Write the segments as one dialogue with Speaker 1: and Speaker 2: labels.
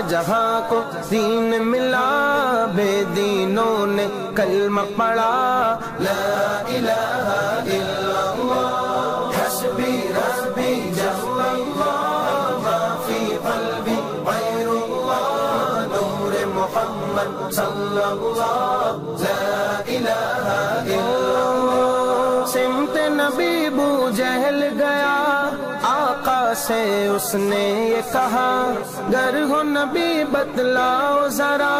Speaker 1: سارے جہاں کو دین ملا، بے دینوں نے کلمہ پڑا لا الہ الا اللہ، حسبی ربی جل اللہ، ما فی قلبی غیر اللہ، نور محمد صلی اللہ، لا الہ الا اللہ۔ سمت نبی بو جہل سے اس نے یہ کہا، گر ہو نبی بتلاؤ ذرا،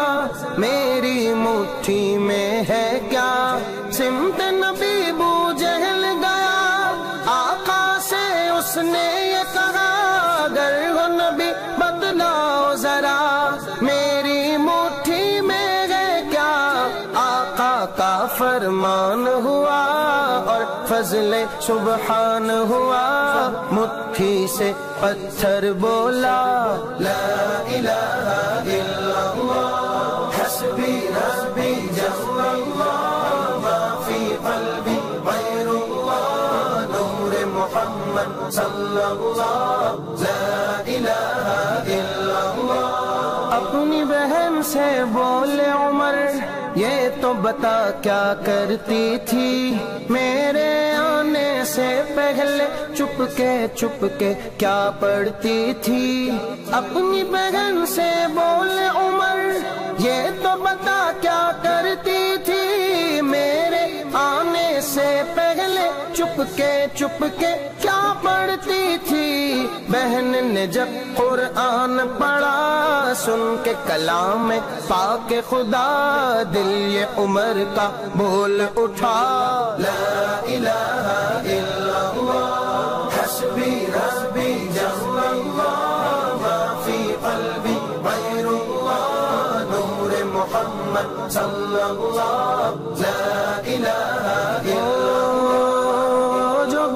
Speaker 1: میری مٹھی میں ہے کیا؟ سمت نبی بو جہل گیا، آقا سے اس نے یہ کہا، گر ہو نبی بتلاؤ ذرا، میری مٹھی میں ہے کیا؟ آقا کا فرمان ہوا فضل سبحان ہوا، مٹھی سے پتھر بولا۔ لا الہ الا اللہ، حسبی ربی جل اللہ، ما فی قلبی غیر اللہ، نور محمد صلی اللہ، لا الہ الا اللہ۔ اپنی بہن سے بولے عمر بتا کیا کرتی تھی؟ میرے آنے سے پہلے چپ کے چپ کے کیا پڑھتی تھی؟ اپنی بہن سے بولے عمر، یہ تو بتا کیا کرتی تھی؟ میرے آنے سے پہلے چپ کے چپ کے کیا پڑھتی تھی۔ بہن نے جب قرآن پڑھا، سن کے کلام پاک خدا، دل یہ عمر کا بول اٹھا۔ لا الہ الا اللہ، حسبی ربی جل اللہ، ما فی قلبی غیر اللہ، نور محمد صلی اللہ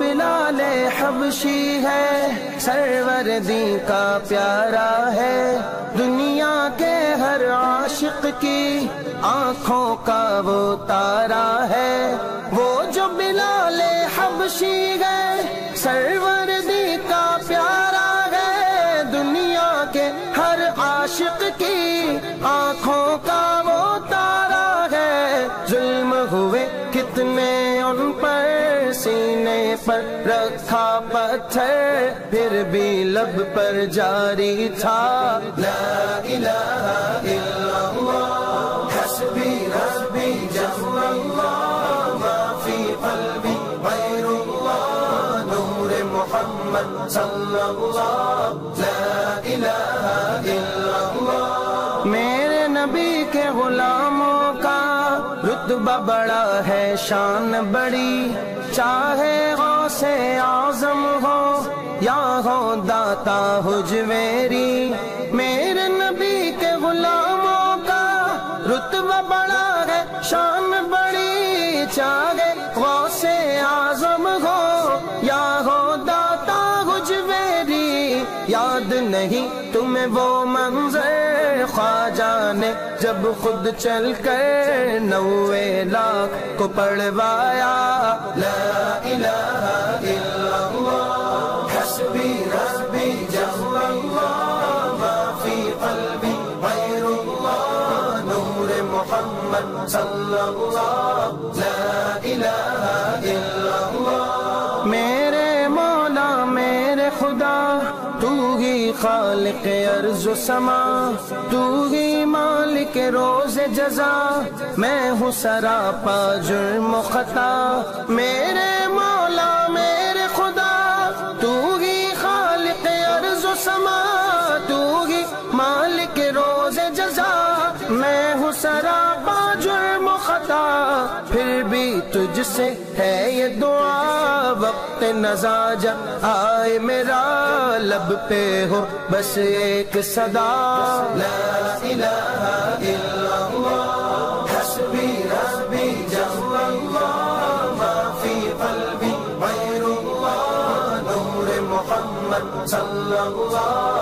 Speaker 1: بلال حبشی ہے سرور دی کا پیارا ہے۔ دنیا کے ہر عاشق کی آنکھوں کا وہ تارا ہے۔ وہ جو بلال حبشی ہے سرور دی کا پیارا ہے۔ دنیا کے ہر عاشق کی آنکھوں کا رکھا پتھر پھر بھی لب پر جاری تھا۔ لا الہ الا اللہ، حسبی ربی جل اللہ، ما فی قلبی غیر اللہ، نور محمد صلی اللہ لا رتبہ بڑا ہے، شان بڑی۔ چاہے غوث اعظم ہو، یا ہو داتا حجویری میرے نبی کے غلاموں کا رتبہ بڑا ہے، شان یاد نہیں تمہیں وہ منظر خواجہ نے جب خود چل کر نوے لاکھ کو پڑھوایا۔ لا الہ الا اللہ، حسبی ربی جل اللہ، ما فی قلبی غیر اللہ، نور محمد صلی اللہ، لا الہ الا اللہ۔ میرے خالق ارض و سما، تو ہی مالک روز جزا۔ میں ہوں سراپا جرم و خطا۔ میرے مولا، میرے خدا، تو ہی خالق ارض و سما۔ تو ہی مالک روز جزا۔ میں ہوں سراپا جرم و خطا۔ پھر بھی تجھ سے ہے یہ دعا۔ وقت نزا جب آئے میرا لب پہ ہو، بس ایک صدا۔ لا الہ الا اللہ، حسبی ربی جل اللہ، ما فی قلبی غیر اللہ، نور محمد صلی اللہ